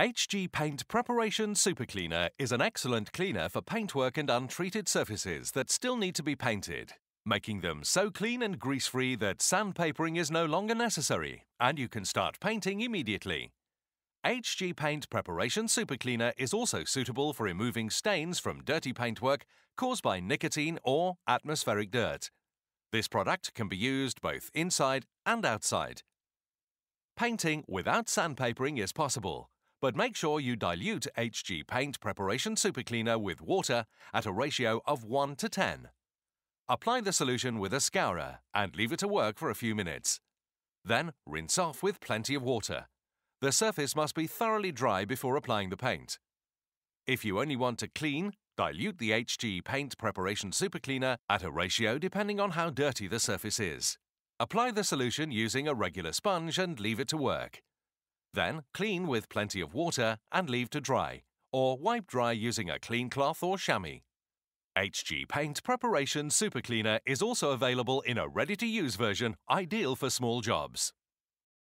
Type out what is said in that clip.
HG Paint Preparation Super Cleaner is an excellent cleaner for paintwork and untreated surfaces that still need to be painted, making them so clean and grease-free that sandpapering is no longer necessary, and you can start painting immediately. HG Paint Preparation Super Cleaner is also suitable for removing stains from dirty paintwork caused by nicotine or atmospheric dirt. This product can be used both inside and outside. Painting without sandpapering is possible, but make sure you dilute HG Paint Preparation Super Cleaner with water at a ratio of 1 to 10. Apply the solution with a scourer and leave it to work for a few minutes. Then rinse off with plenty of water. The surface must be thoroughly dry before applying the paint. If you only want to clean, dilute the HG Paint Preparation Super Cleaner at a ratio depending on how dirty the surface is. Apply the solution using a regular sponge and leave it to work. Then clean with plenty of water and leave to dry, or wipe dry using a clean cloth or chamois. HG Paint Preparation Super Cleaner is also available in a ready-to-use version, ideal for small jobs.